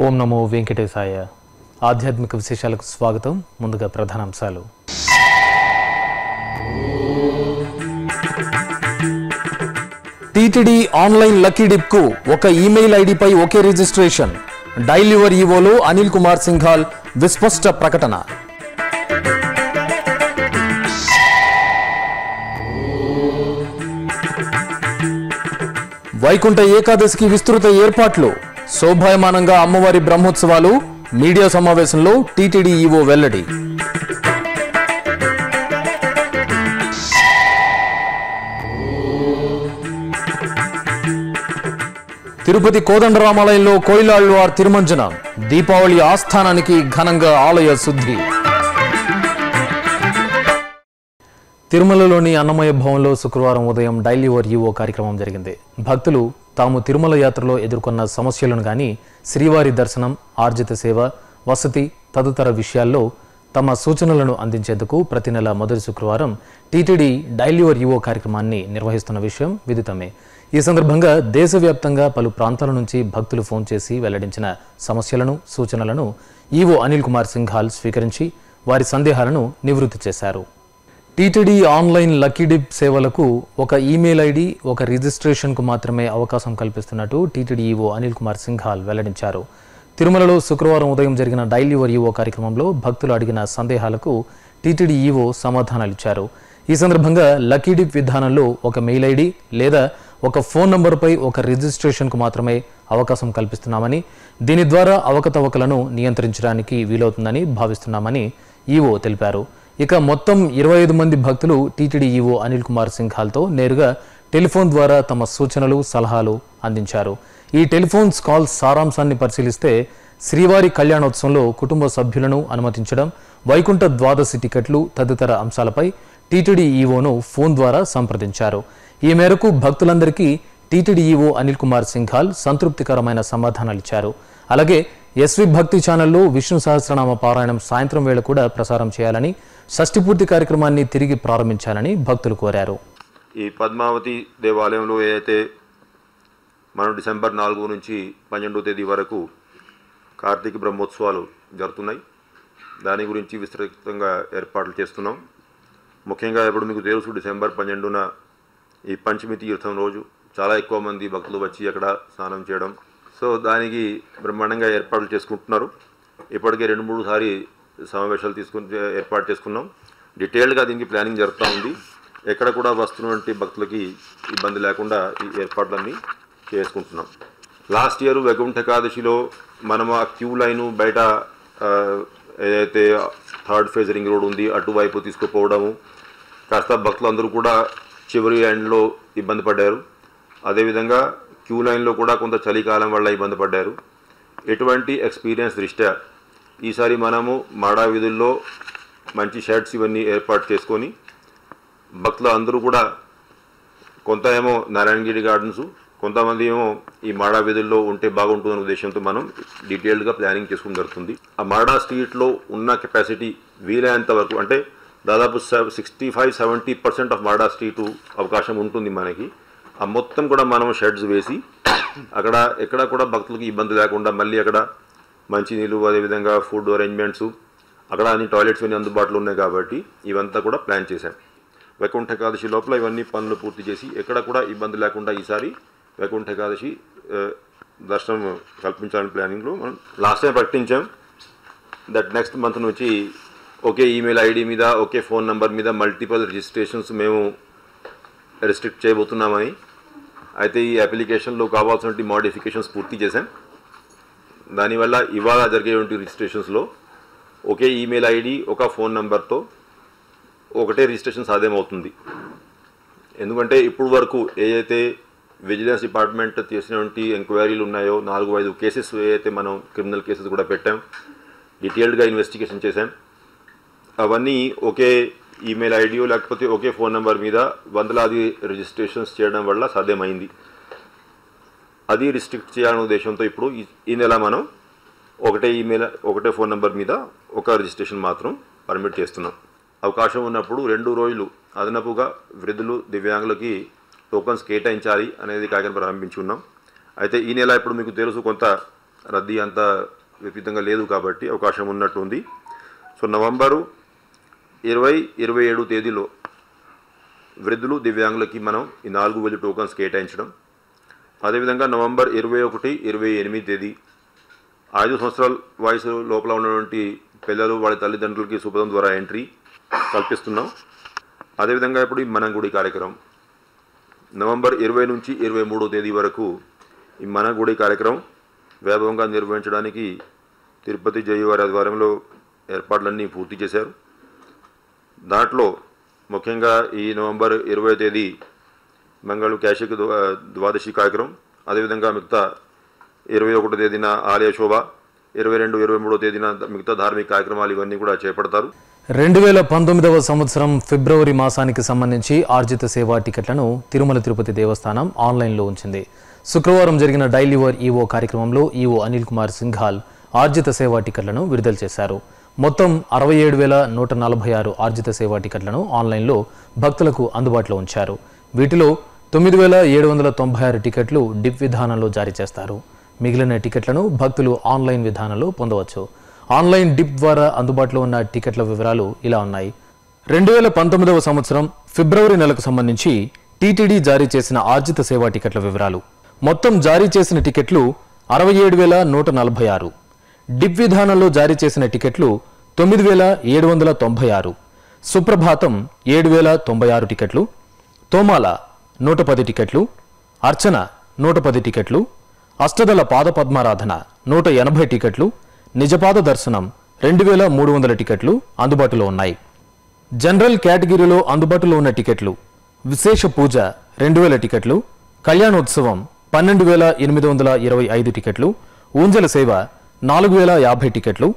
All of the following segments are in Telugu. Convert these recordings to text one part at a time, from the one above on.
ఓం నమో వెంకటేశాయ. ఆధ్యాత్మిక విశేషాలకు స్వాగతం. ముందుగా ప్రధానాంశాలు. టీటీడీ ఆన్లైన్ లక్కీ డిప్కు ఒక ఈమెయిల్ ఐడిపై ఒకే రిజిస్ట్రేషన్. డైలివర్ యువర్ ఈవోలో అనిల్ కుమార్ సింఘాల్ విస్పష్ట ప్రకటన. వైకుంఠ ఏకాదశికి విస్తృత ఏర్పాట్లు. శోభాయమానంగా అమ్మవారి బ్రహ్మోత్సవాలు మీడియా సమావేశంలో టీటీడీ ఈవో వెల్లడి. తిరుపతి కోదండరామాలయంలో కోయిలాళ్వార్ తిరుమంజనం దీపావళి ఆస్థానానికి ఘనంగా ఆలయ శుద్ధి. తిరుమలలోని అన్నమయ భవన్లో శుక్రవారం ఉదయం డైలీ ఓవర్ ఈవో కార్యక్రమం జరిగింది. భక్తులు తాము తిరుమల యాత్రలో ఎదుర్కొన్న సమస్యలను గాని శ్రీవారి దర్శనం ఆర్జిత సేవ వసతి తదితర విషయాల్లో తమ సూచనలను అందించేందుకు ప్రతి నెల మొదటి శుక్రవారం టీటీడీ డైలీ ఓవర్ ఈవో కార్యక్రమాన్ని నిర్వహిస్తున్న విషయం విదితమే. ఈ సందర్భంగా దేశవ్యాప్తంగా పలు ప్రాంతాల నుంచి భక్తులు ఫోన్ చేసి వెల్లడించిన సమస్యలను సూచనలను ఈవో అనిల్ కుమార్ సింఘాల్ స్వీకరించి వారి సందేహాలను నివృత్తి చేశారు. టీటీడీ ఆన్లైన్ లక్కీ డిప్ సేవలకు ఒక ఈమెయిల్ ఐడి ఒక రిజిస్ట్రేషన్కు మాత్రమే అవకాశం కల్పిస్తున్నట్టు టీటీడీ ఈవో అనిల్ కుమార్ సింఘాల్ వెల్లడించారు. తిరుమలలో శుక్రవారం ఉదయం జరిగిన డైలీ యువర్ ఈవో కార్యక్రమంలో భక్తులు అడిగిన సందేహాలకు టీటీడీ ఈవో సమాధానాలిచ్చారు ఈ సందర్భంగా లక్కీ డిప్ విధానంలో ఒక మెయిల్ ఐడి లేదా ఒక ఫోన్ నంబర్పై ఒక రిజిస్ట్రేషన్కు మాత్రమే అవకాశం కల్పిస్తున్నామని దీని ద్వారా అవకతవకలను నియంత్రించడానికి వీలవుతుందని భావిస్తున్నామని ఈవో తెలిపారు. ఇక మొత్తం ఇరవై ఐదు మంది భక్తులు టీటీడీ ఈవో అనిల్ కుమార్ సింఘాల్తో నేరుగా టెలిఫోన్ ద్వారా తమ సూచనలు సలహాలు అందించారు. ఈ టెలిఫోన్స్ కాల్స్ సారాంశాన్ని పరిశీలిస్తే శ్రీవారి కళ్యాణోత్సవంలో కుటుంబ సభ్యులను అనుమతించడం వైకుంఠ ద్వాదశి టికెట్లు తదితర అంశాలపై టీటీడీ ఈవోను ఫోన్ ద్వారా సంప్రదించారు. ఈ మేరకు భక్తులందరికీ టీటీడీ ఈవో అనిల్ కుమార్ సింఘాల్ సంతృప్తికరమైన సమాధానాలిచ్చారు అలాగే ఎస్వి భక్తి ఛానల్లో విష్ణు సహస్రనామ పారాయణం సాయంత్రం వేళ కూడా ప్రసారం చేయాలని షష్టిపూర్తి కార్యక్రమాన్ని తిరిగి ప్రారంభించాలని భక్తులు కోరారు. ఈ పద్మావతి దేవాలయంలో ఏదైతే మనం డిసెంబర్ నాలుగు నుంచి పన్నెండో తేదీ వరకు కార్తీక బ్రహ్మోత్సవాలు జరుగుతున్నాయి. దాని గురించి విస్తృతంగా ఏర్పాట్లు చేస్తున్నాం. ముఖ్యంగా ఇప్పుడు మీకు తెలుసు డిసెంబర్ పన్నెండున ఈ పంచమి తీర్థం రోజు చాలా ఎక్కువ మంది భక్తులు వచ్చి అక్కడ స్నానం చేయడం సో దానికి బ్రహ్మాండంగా ఏర్పాట్లు చేసుకుంటున్నారు. ఇప్పటికే రెండు మూడు సారి సమావేశాలు తీసుకుని ఏర్పాటు చేసుకున్నాం. డీటెయిల్డ్గా దీనికి ప్లానింగ్ జరుగుతూ ఉంది. ఎక్కడ కూడా వస్తున్నటువంటి భక్తులకి ఇబ్బంది లేకుండా ఈ ఏర్పాట్లన్నీ చేసుకుంటున్నాం. లాస్ట్ ఇయర్ వైకుంఠ ఏకాదశిలో మనం ఆ క్యూ లైను బయట ఏదైతే థర్డ్ ఫేజ్ రింగ్ రోడ్ ఉంది అటువైపు తీసుకుపోవడము కాస్త భక్తులందరూ కూడా చివరి ఎండ్లో ఇబ్బంది పడ్డారు. అదేవిధంగా క్యూ లైన్లో కూడా కొంత చలికాలం వల్ల ఇబ్బంది పడ్డారు. ఎటువంటి ఎక్స్పీరియన్స్ దృష్ట్యా ఈసారి మనము మాడా వీధుల్లో మంచి షర్ట్స్ ఇవన్నీ ఏర్పాటు చేసుకొని భక్తులు అందరూ కూడా కొంత ఏమో నారాయణగిరి గార్డెన్స్ కొంతమంది ఏమో ఈ మాడా వీధుల్లో ఉంటే బాగుంటుందనే ఉద్దేశంతో మనం డీటెయిల్డ్గా ప్లానింగ్ చేసుకుని జరుగుతుంది. ఆ మాడా స్ట్రీట్లో ఉన్న కెపాసిటీ వీలైనంత వరకు అంటే దాదాపు sixty five seventy percent of Mada street అవకాశం ఉంటుంది మనకి. ఆ మొత్తం కూడా మనం షెడ్స్ వేసి అక్కడ ఎక్కడ కూడా భక్తులకు ఇబ్బంది లేకుండా మళ్ళీ అక్కడ మంచినీళ్ళు అదేవిధంగా ఫుడ్ అరేంజ్మెంట్స్ అక్కడ అన్ని టాయిలెట్స్ అన్ని అందుబాటులో ఉన్నాయి కాబట్టి ఇవంతా కూడా ప్లాన్ చేశాం. వైకుంఠ ఏకాదశి లోపల ఇవన్నీ పనులు పూర్తి చేసి ఎక్కడ కూడా ఇబ్బంది లేకుండా ఈసారి వైకుంఠ ఏకాదశి దర్శనం కల్పించాలని ప్లానింగ్లో మనం లాస్ట్ టైం ప్రకటించాం. దట్ నెక్స్ట్ మంత్ నుంచి ఒకే ఈమెయిల్ ఐడి మీద ఒకే ఫోన్ నెంబర్ మీద మల్టిపల్ రిజిస్ట్రేషన్స్ మేము రెస్ట్రిక్ట్ చేయబోతున్నామని అయితే ఈ అప్లికేషన్లో కావాల్సినటువంటి మోడిఫికేషన్స్ పూర్తి చేశాం. దానివల్ల ఇవాళ జరిగేటువంటి రిజిస్ట్రేషన్స్లో ఒకే ఈమెయిల్ ఐడి ఒక ఫోన్ నెంబర్తో ఒకటే రిజిస్ట్రేషన్ సాధ్యమవుతుంది. ఎందుకంటే ఇప్పుడు వరకు ఏదైతే విజిలెన్స్ డిపార్ట్మెంట్ చేసినటువంటి ఎంక్వైరీలు ఉన్నాయో నాలుగు ఐదు కేసెస్ ఏదైతే మనం క్రిమినల్ కేసెస్ కూడా పెట్టాం డీటెయిల్డ్గా ఇన్వెస్టిగేషన్ చేశాం అవన్నీ ఒకే ఈమెయిల్ ఐడియో లేకపోతే ఒకే ఫోన్ నెంబర్ మీద వందలాది రిజిస్ట్రేషన్స్ చేయడం వల్ల సాధ్యమైంది. అది రిస్ట్రిక్ట్ చేయాలనే ఉద్దేశంతో ఇప్పుడు ఈ- ఈ నెల మనం ఒకటే ఈమెయిల్ ఒకటే ఫోన్ నెంబర్ మీద ఒక రిజిస్ట్రేషన్ మాత్రం పర్మిట్ చేస్తున్నాం. అవకాశం ఉన్నప్పుడు రెండు రోజులు అదనపుగా వృద్ధులు దివ్యాంగులకి టోకన్స్ కేటాయించాలి అనేది కార్యక్రమం ప్రారంభించుకున్నాం అయితే ఈ నెల ఇప్పుడు మీకు తెలుసు కొంత రద్దీ అంత విపరీతంగా లేదు కాబట్టి అవకాశం ఉన్నట్టుంది సో నవంబరు ఇరవై ఇరవై ఏడు తేదీలో వృద్ధులు దివ్యాంగులకి మనం ఈ నాలుగు వేలు టోకన్స్ కేటాయించడం. అదేవిధంగా నవంబర్ ఇరవై ఒకటి ఇరవై ఎనిమిది తేదీ ఐదు సంవత్సరాల వయసు లోపల ఉన్నటువంటి పిల్లలు వాళ్ళ తల్లిదండ్రులకి సుపదం ద్వారా ఎంట్రీ కల్పిస్తున్నాం. అదేవిధంగా ఇప్పుడు ఈ మనం గుడి కార్యక్రమం. నవంబర్ ఇరవై నుంచి ఇరవై మూడో తేదీ వరకు ఈ మన గుడి కార్యక్రమం వైభవంగా నిర్వహించడానికి తిరుపతి జయవారి ఆధ్వర్యంలో ఏర్పాట్లన్నీ పూర్తి చేశారు. దాంట్లో ముఖ్యంగా ఈ నవంబర్ ఇరవై తేదీ మంగళ క్యాషిక్ ద్వాదశి కార్యక్రమం అదేవిధంగా మిగతా ఇరవై ఒకటో తేదీన ఆలయ శోభ ఇరవై రెండు ఇరవై మూడో తేదీన మిగతా ధార్మిక కార్యక్రమాలు ఇవన్నీ కూడా చేపడతారు. రెండు వేల పంతొమ్మిదవ సంవత్సరం ఫిబ్రవరి మాసానికి సంబంధించి ఆర్జిత సేవా టికెట్లను తిరుమల తిరుపతి దేవస్థానం ఆన్లైన్లో ఉంచింది. శుక్రవారం జరిగిన డైలీవర్ ఈవో కార్యక్రమంలో ఈవో అనిల్ కుమార్ సింఘాల్ ఆర్జిత సేవా టికెట్లను విడుదల చేశారు. మొత్తం అరవై ఏడు వేల నూట నలభై ఆరు ఆర్జిత సేవా టికెట్లను ఆన్లైన్లో భక్తులకు అందుబాటులో ఉంచారు. వీటిలో తొమ్మిది వేల ఏడు వందల తొంభై ఆరు టికెట్లు డిప్ విధానంలో జారీ చేస్తారు. మిగిలిన టికెట్లను భక్తులు ఆన్లైన్ విధానంలో పొందవచ్చు. ఆన్లైన్ డిప్ ద్వారా అందుబాటులో ఉన్న టికెట్ల వివరాలు ఇలా ఉన్నాయి. రెండు వేల పంతొమ్మిదవ సంవత్సరం ఫిబ్రవరి నెలకు సంబంధించి టీటీడీ జారీ చేసిన ఆర్జిత సేవా టికెట్ల వివరాలు. మొత్తం జారీ చేసిన టికెట్లు అరవై ఏడు వేల నూట నలభై ఆరు. డిప్ విధానంలో జారీ చేసిన టికెట్లు తొమ్మిది వేల ఏడు వందల తొంభై ఆరు. సుప్రభాతం ఏడు వేల తొంభై ఆరు టికెట్లు తోమాల నూట పది టికెట్లు అర్చన నూట పది టికెట్లు అష్టదళ పాద పద్మారాధన నూట ఎనభై టికెట్లు నిజపాద దర్శనం రెండు వేల మూడు వందల టికెట్లు అందుబాటులో ఉన్నాయి. జనరల్ కేటగిరీలో అందుబాటులో ఉన్న టికెట్లు విశేష పూజ రెండు వేల టికెట్లు కళ్యాణోత్సవం పన్నెండు వేల ఎనిమిది వందల ఇరవై ఐదు టికెట్లు ఊంజల సేవ నాలుగు వేల యాభై టికెట్లు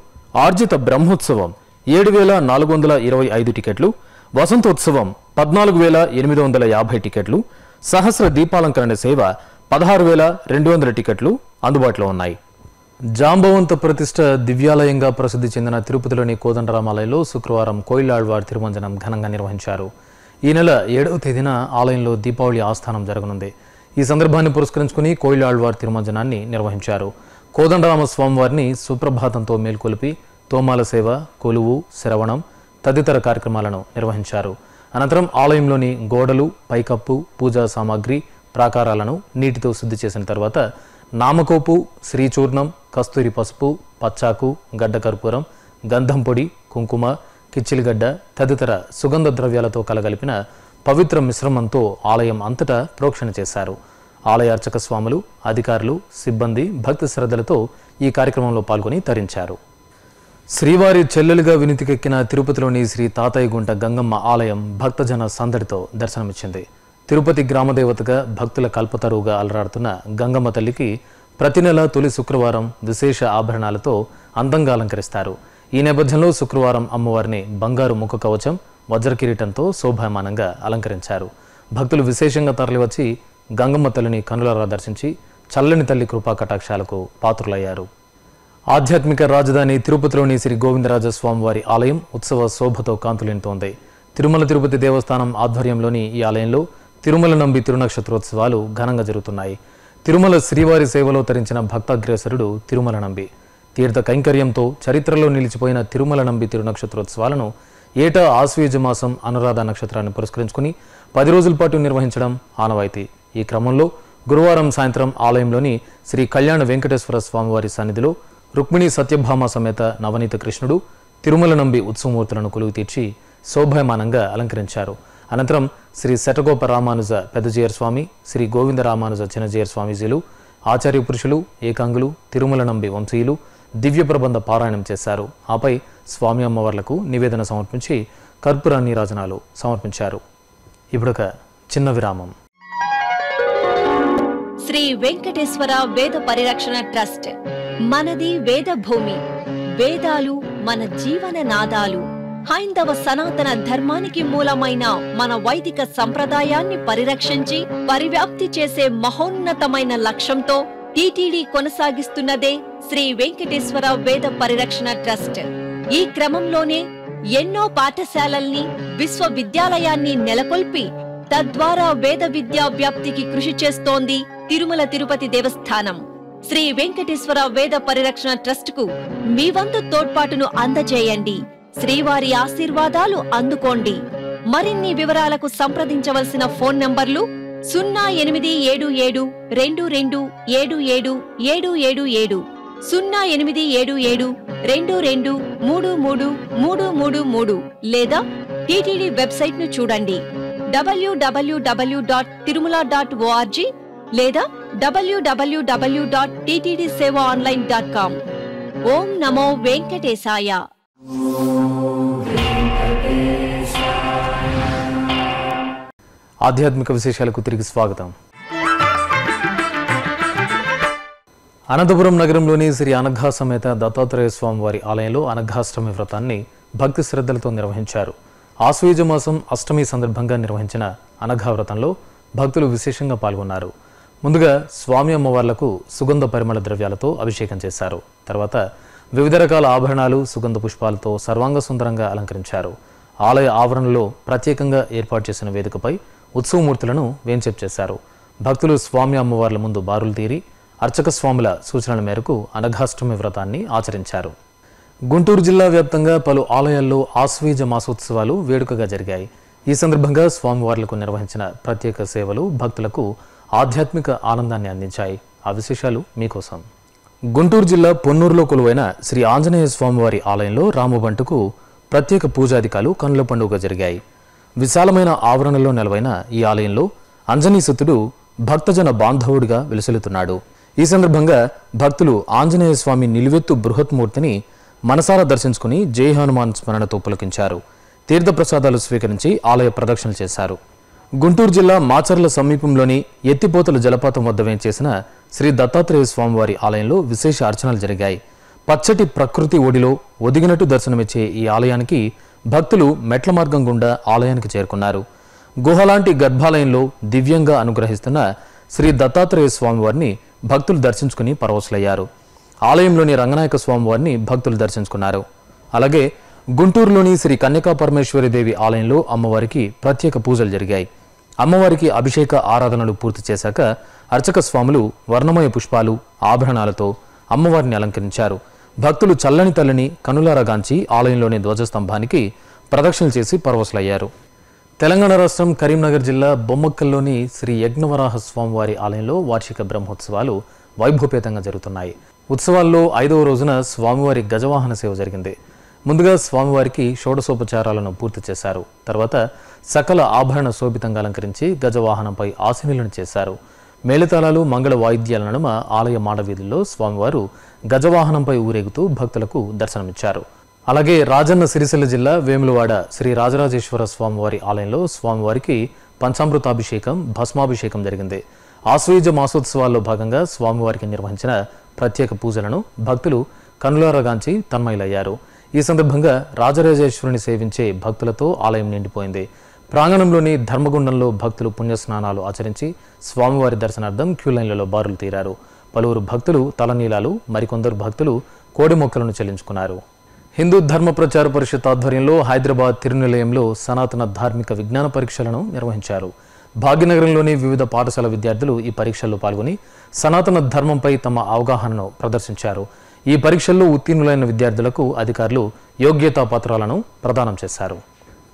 ఆర్జిత బ్రహ్మోత్సవం ఏడు వేల నాలుగు వందల ఇరవై ఐదు టికెట్లు వసంతోత్సవం పద్నాలుగు వేల ఎనిమిది వందల యాభై టికెట్లు సహస్ర దీపాలంకరణ సేవ పదహారు వేల రెండు వందల టికెట్లు అందుబాటులో ఉన్నాయి. జాంబవంత ప్రతిష్ట దివ్యాలయంగా ప్రసిద్ధి చెందిన తిరుపతిలోని కోదండరామాలయంలో శుక్రవారం కోయిలాళ్వార్ తిరుమంజనం ఘనంగా నిర్వహించారు. ఈ నెల ఏడవ తేదీన ఆలయంలో దీపావళి ఆస్థానం జరగనుంది. ఈ సందర్భాన్ని పురస్కరించుకుని కోయిలాళ్వార్ తిరుమంజనాన్ని నిర్వహించారు. కోదండరామ స్వామివారిని సుప్రభాతంతో మేల్కొలిపి తోమాల సేవ కొలువు శ్రవణం తదితర కార్యక్రమాలను నిర్వహించారు. అనంతరం ఆలయంలోని గోడలు పైకప్పు పూజా సామాగ్రి ప్రాకారాలను నీటితో శుద్ధి చేసిన తర్వాత నామకోపు శ్రీచూర్ణం కస్తూరి పసుపు పచ్చాకు గడ్డ కర్పూరం గంధం పొడి కుంకుమ కిచ్చిలిగడ్డ తదితర సుగంధ ద్రవ్యాలతో కలగలిపిన పవిత్ర మిశ్రమంతో ఆలయం అంతటా ప్రోక్షణ చేశారు. ఆలయార్చక స్వాములు అధికారులు సిబ్బంది భక్తి శ్రద్ధలతో ఈ కార్యక్రమంలో పాల్గొని తరించారు. శ్రీవారి చెల్లెలుగా వినితికెక్కిన తిరుపతిలోని శ్రీ తాతయ్యగుంట గంగమ్మ ఆలయం భక్తజన సందడితో దర్శనమిచ్చింది. తిరుపతి గ్రామదేవతగా భక్తుల కల్పతరువుగా అలరాడుతున్న గంగమ్మ తల్లికి ప్రతి నెల తొలి శుక్రవారం విశేష ఆభరణాలతో అందంగా అలంకరిస్తారు. ఈ నేపథ్యంలో శుక్రవారం అమ్మవారిని బంగారు ముఖ కవచం వజ్రకిరీటంతో శోభాయమానంగా అలంకరించారు. భక్తులు విశేషంగా తరలివచ్చి గంగమ్మ తల్లిని కనులరా దర్శించి చల్లని తల్లి కృపా కటాక్షాలకు పాత్రులయ్యారు. ఆధ్యాత్మిక రాజధాని తిరుపతిలోని శ్రీ గోవిందరాజ స్వామివారి ఆలయం ఉత్సవ శోభతో కాంతులింతోంది. తిరుమల తిరుపతి దేవస్థానం ఆధ్వర్యంలోని ఈ ఆలయంలో తిరుమల నంబి తిరునక్షత్రోత్సవాలు ఘనంగా జరుగుతున్నాయి. తిరుమల శ్రీవారి సేవలో తరించిన భక్తాగ్రేసరుడు తిరుమల నంబి. తీర్థ కైంకర్యంతో చరిత్రలో నిలిచిపోయిన తిరుమల నంబి తిరునక్షత్రోత్సవాలను ఏటా ఆశ్వయుజ మాసం అనురాధ నక్షత్రాన్ని పురస్కరించుకుని పది రోజుల పాటు నిర్వహించడం ఆనవాయితీ. ఈ క్రమంలో గురువారం సాయంత్రం ఆలయంలోని శ్రీ కళ్యాణ వెంకటేశ్వర స్వామివారి సన్నిధిలో రుక్మిణి సత్యభామ సమేత నవనీత కృష్ణుడు తిరుమల నంబి ఉత్సవమూర్తులను కొలువు తీర్చి శోభాయమానంగా అలంకరించారు. అనంతరం శ్రీ శటగోప రామానుజ పెద్దజీయర్ స్వామి శ్రీ గోవింద రామానుజ చిన్నజీయర్ స్వామీజీలు ఆచార్య పురుషులు ఏకాంగులు తిరుమల నంబి వంశీయులు దివ్య ప్రబంధ పారాయణం చేశారు. ఆపై స్వామి అమ్మవార్లకు నివేదన సమర్పించి కర్పూర నీరాజనాలు సమర్పించారు. ఇప్పుడొక చిన్న విరామం. శ్రీ వెంకటేశ్వర వేద పరిరక్షణ ట్రస్ట్. మనది వేద భూమి వేదాలు మన జీవన నాదాలు. హైందవ సనాతన ధర్మానికి మూలమైన మన వైదిక సంప్రదాయాన్ని పరిరక్షించి పరివ్యాప్తి చేసే మహోన్నతమైన లక్ష్యంతో టీటీడీ కొనసాగిస్తున్నదే శ్రీ వెంకటేశ్వర వేద పరిరక్షణ ట్రస్ట్. ఈ క్రమంలోనే ఎన్నో పాఠశాలల్ని విశ్వవిద్యాలయాన్ని నెలకొల్పి తద్వారా వేద విద్యా వ్యాప్తికి కృషి చేస్తోంది తిరుమల తిరుపతి దేవస్థానం. శ్రీ వెంకటేశ్వర వేద పరిరక్షణ ట్రస్ట్కు మీ వంతు తోడ్పాటును అందజేయండి. శ్రీవారి ఆశీర్వాదాలు అందుకోండి. మరిన్ని వివరాలకు సంప్రదించవలసిన ఫోన్ నంబర్లు సున్నా ఎనిమిది ఏడు ఏడు రెండు రెండు ఏడు ఏడు ఏడు ఏడు. ఏడు సున్నా ఎనిమిది ఏడు ఏడు రెండు రెండు మూడు మూడు మూడు మూడు మూడు లేదా టీటీడీ వెబ్సైట్ను చూడండి. డబ్ల్యూడబ్ల్యూడబ్ల్యూ dot Tirumala dot O R G లేదా డబ్ల్యూడబ్ల్యూడబ్ల్యూ dot TTD seva online dot com ఓం నమో వెంకటేశాయ. ఆధ్యాత్మిక విశేషాలకు తిరిగి స్వాగతం. అనంతపురం నగరంలోని శ్రీ అనఘా సమేత దత్తాత్రేయ స్వామి వారి ఆలయంలో అనఘాష్టమి వ్రతాన్ని భక్తి శ్రద్ధలతో నిర్వహించారు. ఆశ్వయుజ మాసం అష్టమి సందర్భంగా నిర్వహించిన అనఘా వ్రతంలో భక్తులు విశేషంగా పాల్గొన్నారు. ముందుగా స్వామి అమ్మవార్లకు సుగంధ పరిమళ ద్రవ్యాలతో అభిషేకం చేశారు. తర్వాత వివిధ రకాల ఆభరణాలు సుగంధ పుష్పాలతో సర్వాంగ సుందరంగా అలంకరించారు. ఆలయ ఆవరణలో ప్రత్యేకంగా ఏర్పాటు చేసిన వేదికపై ఉత్సవమూర్తులను వేంచేపు చేశారు. భక్తులు స్వామి అమ్మవార్ల ముందు బారులు తీరి అర్చక స్వాముల సూచనల మేరకు అనఘాష్టమి వ్రతాన్ని ఆచరించారు. గుంటూరు జిల్లా వ్యాప్తంగా పలు ఆలయాల్లో ఆశ్వీజ మాసోత్సవాలు వేడుకగా జరిగాయి. ఈ సందర్భంగా స్వామివార్లకు నిర్వహించిన ప్రత్యేక సేవలు భక్తులకు ఆధ్యాత్మిక ఆనందాన్ని అందించాయి. ఆ విశేషాలు మీకోసం. గుంటూరు జిల్లా పొన్నూరులో కొలువైన శ్రీ ఆంజనేయ స్వామివారి ఆలయంలో రామబంటుకు ప్రత్యేక పూజాధికాలు కనుల పండుగ జరిగాయి. విశాలమైన ఆవరణలో నెలవైన ఈ ఆలయంలో అంజనీసుతుడు భక్తజన బాంధవుడిగా విలసిల్లుతున్నాడు. ఈ సందర్భంగా భక్తులు ఆంజనేయ స్వామి నిలువెత్తు బృహత్మూర్తిని మనసారా దర్శించుకుని జై హనుమాన్ స్మరణతో పులకించారు. తీర్థప్రసాదాలు స్వీకరించి ఆలయ ప్రదక్షిణలు చేశారు. గుంటూరు జిల్లా మాచర్ల సమీపంలోని ఎత్తిపోతల జలపాతం వద్ద వేంచేసిన శ్రీ దత్తాత్రేయ స్వామివారి ఆలయంలో విశేష అర్చనలు జరిగాయి. పచ్చటి ప్రకృతి ఒడిలో ఒదిగినట్టు దర్శనమిచ్చే ఈ ఆలయానికి భక్తులు మెట్ల మార్గం గుండా ఆలయానికి చేరుకున్నారు. గుహలాంటి గర్భాలయంలో దివ్యంగా అనుగ్రహిస్తున్న శ్రీ దత్తాత్రేయ స్వామివారిని భక్తులు దర్శించుకుని పరవశులయ్యారు. ఆలయంలోని రంగనాయక స్వామివారిని భక్తులు దర్శించుకున్నారు. అలాగే గుంటూరులోని శ్రీ కన్యకా పరమేశ్వరి దేవి ఆలయంలో అమ్మవారికి ప్రత్యేక పూజలు జరిగాయి. అమ్మవారికి అభిషేక ఆరాధనలు పూర్తి చేశాక అర్చక స్వాములు వర్ణమయ పుష్పాలు ఆభరణాలతో అమ్మవారిని అలంకరించారు. భక్తులు చల్లని తల్లిని కనులారగాంచి ఆలయంలోని ధ్వజస్తంభానికి ప్రదక్షిణలు చేసి పరవశులయ్యారు. తెలంగాణ రాష్ట్రం కరీంనగర్ జిల్లా బొమ్మక్కల్లోని శ్రీ యజ్ఞవరాహ స్వామివారి ఆలయంలో వార్షిక బ్రహ్మోత్సవాలు వైభవపేతంగా జరుగుతున్నాయి. ఉత్సవాల్లో ఐదవ రోజున స్వామివారి గజవాహన సేవ జరిగింది. ముందుగా స్వామివారికి షోడశోపచారాలను పూర్తి చేశారు. తర్వాత సకల ఆభరణ శోభితంగా అలంకరించి గజవాహనంపై ఆశీనులను చేశారు. మేళతాళాలు మంగళ వాయిద్యాల నడుమ ఆలయ మాడవీధుల్లో స్వామివారు గజవాహనంపై ఊరేగుతూ భక్తులకు దర్శనమిచ్చారు. అలాగే రాజన్న సిరిసిల్ల జిల్లా వేములవాడ శ్రీ రాజరాజేశ్వర స్వామివారి ఆలయంలో స్వామివారికి పంచామృతాభిషేకం భస్మాభిషేకం జరిగింది. ఆశ్వయుజ మాసోత్సవాల్లో భాగంగా స్వామివారికి నిర్వహించిన ప్రత్యేక పూజలను భక్తులు కనులారగాంచి తన్మయులయ్యారు. ఈ సందర్భంగా రాజరాజేశ్వరుని సేవించే భక్తులతో ఆలయం నిండిపోయింది. ప్రాంగణంలోని ధర్మగుండంలో భక్తులు పుణ్యస్నానాలు ఆచరించి స్వామివారి దర్శనార్థం క్యూ లైన్లలో బారులు తీరారు. పలువురు భక్తులు తలనీలాలు మరికొందరు భక్తులు కోడి మొక్కలను చెల్లించుకున్నారు. హిందూ ధర్మ ప్రచార పరిషత్ ఆధ్వర్యంలో హైదరాబాద్ తిరునిలయంలో సనాతన ధార్మిక విజ్ఞాన పరీక్షలను నిర్వహించారు. భాగ్యనగరంలోని వివిధ పాఠశాల విద్యార్థులు ఈ పరీక్షల్లో పాల్గొని సనాతన ధర్మంపై తమ అవగాహనను ప్రదర్శించారు. ఈ పరీక్షల్లో ఉత్తీర్ణులైన విద్యార్థులకు అధికారులు యోగ్యతా పత్రాలను ప్రదానం చేశారు.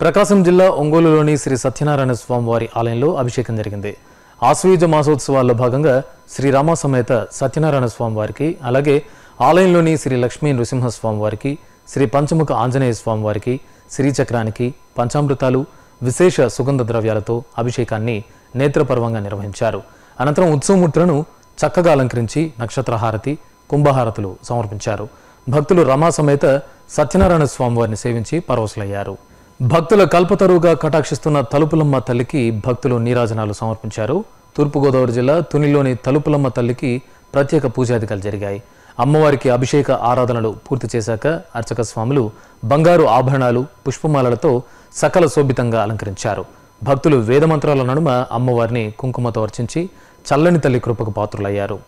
ప్రకాశం జిల్లా ఒంగోలులోని శ్రీ సత్యనారాయణ స్వామివారి ఆలయంలో అభిషేకం జరిగింది. ఆశ్వయుజ మాసోత్సవాల్లో భాగంగా శ్రీ రామ సమేత సత్యనారాయణ స్వామివారికి అలాగే ఆలయంలోని శ్రీ లక్ష్మీ నృసింహస్వామివారికి శ్రీ పంచముఖ ఆంజనేయ స్వామివారికి శ్రీచక్రానికి పంచామృతాలు విశేష సుగంధ ద్రవ్యాలతో అభిషేకాన్ని నేత్రపర్వంగా నిర్వహించారు. అనంతరం ఉత్సవమూర్తులను చక్కగా అలంకరించి నక్షత్రహారతి కుంభహారతులు సమర్పించారు. భక్తులు రమా సమేత సత్యనారాయణ స్వామివారిని సేవించి పరవశులయ్యారు. భక్తుల కల్పతరువుగా కటాక్షిస్తున్న తలుపులమ్మ తల్లికి భక్తులు నీరాజనాలు సమర్పించారు. తూర్పుగోదావరి జిల్లా తునిలోని తలుపులమ్మ తల్లికి ప్రత్యేక పూజాధికాలు జరిగాయి. అమ్మవారికి అభిషేక ఆరాధనలు పూర్తి చేశాక అర్చక స్వాములు బంగారు ఆభరణాలు పుష్పమాలలతో సకల శోభితంగా అలంకరించారు. భక్తులు వేదమంత్రాల నడుమ అమ్మవారిని కుంకుమతో అర్చించి చల్లని తల్లి కృపకు పాత్రులయ్యారు.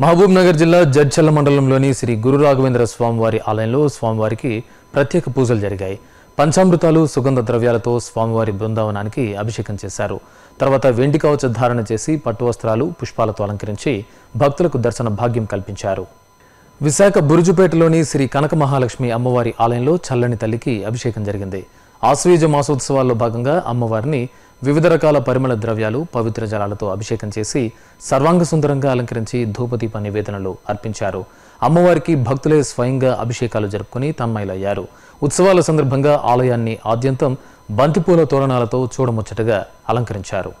మహబూబ్ నగర్ జిల్లా జడ్చల్ల మండలంలోని శ్రీ గురు రాఘవేంద్ర స్వామివారి ఆలయంలో స్వామివారికి ప్రత్యేక పూజలు జరిగాయి. పంచామృతాలు సుగంధ ద్రవ్యాలతో స్వామివారి బృందావనానికి అభిషేకం చేశారు. తర్వాత వెండి కవచ ధారణ చేసి పట్టు వస్త్రాలు పుష్పాలతో అలంకరించి భక్తులకు దర్శన భాగ్యం కల్పించారు. విశాఖ బురుజుపేటలోని శ్రీ కనక మహాలక్ష్మి అమ్మవారి ఆలయంలో చల్లని తల్లికి అభిషేకం జరిగింది. ఆశ్వీజ మాసోత్సవాల్లో భాగంగా అమ్మవారిని వివిధ రకాల పరిమళ ద్రవ్యాలు పవిత్ర జలాలతో అభిషేకం చేసి సర్వాంగ సుందరంగా అలంకరించి ధూపదీప నివేదనలు అర్పించారు. అమ్మవారికి భక్తులే స్వయంగా అభిషేకాలు జరుపుకుని తన్మయులయ్యారు. ఉత్సవాల సందర్భంగా ఆలయాన్ని ఆద్యంతం బంతిపూల తోరణాలతో చూడముచ్చటగా అలంకరించారు.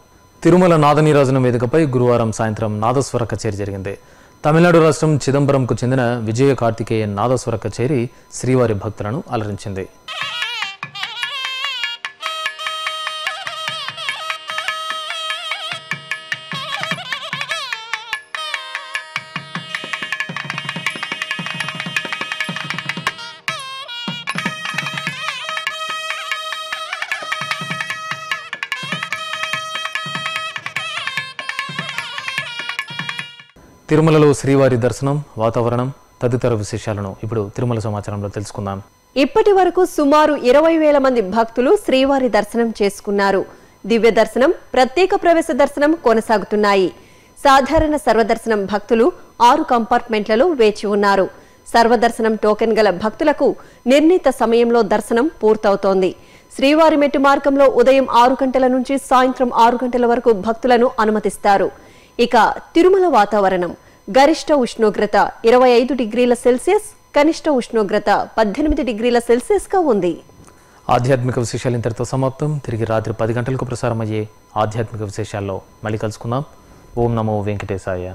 తిరుమల నాదనీరాజన వేదికపై గురువారం సాయంత్రం నాదస్వర కచేరీ జరిగింది. తమిళనాడు రాష్ట్రం చిదంబరంకు చెందిన విజయ కార్తికేయన్ నాదస్వర కచేరీ శ్రీవారి భక్తులను అలరించింది. తిరుమలలో శ్రీవారి దర్శనం వాతావరణం తదితర విశేషాలను ఇప్పుడు తిరుమల సమాచారంలో తెలుసుకుందాం. ఇప్పటి వరకు సుమారు ఇరవై వేల మంది భక్తులు శ్రీవారి దర్శనం చేసుకున్నారు. దివ్య దర్శనం ప్రత్యేక ప్రవేశ దర్శనం కొనసాగుతున్నాయి. సాధారణ సర్వదర్శనం భక్తులు ఆరు కంపార్ట్మెంట్లలో వేచి ఉన్నారు. సర్వదర్శనం టోకెన్ గల భక్తులకు నిర్ణీత సమయంలో దర్శనం పూర్తవుతోంది. శ్రీవారి మెట్టు మార్గంలో ఉదయం ఆరు గంటల నుంచి సాయంత్రం ఆరు గంటల వరకు భక్తులను అనుమతిస్తారు. ఇక తిరుమల వాతావరణం. గరిష్ట ఉష్ణోగ్రత ఇరవై ఐదు డిగ్రీల సెల్సియస్ కనిష్ట ఉష్ణోగ్రత పద్దెనిమిది డిగ్రీల సెల్సియస్గా ఉంది. ఆధ్యాత్మిక విశేషాలు ఇంతటితో సమాప్తం. తిరిగి రాత్రి పది గంటలకు ప్రసారం అయ్యే ఆధ్యాత్మిక విశేషాల్లో మళ్ళీ కలుసుకుందాం. ఓం నమో వెంకటేశాయ.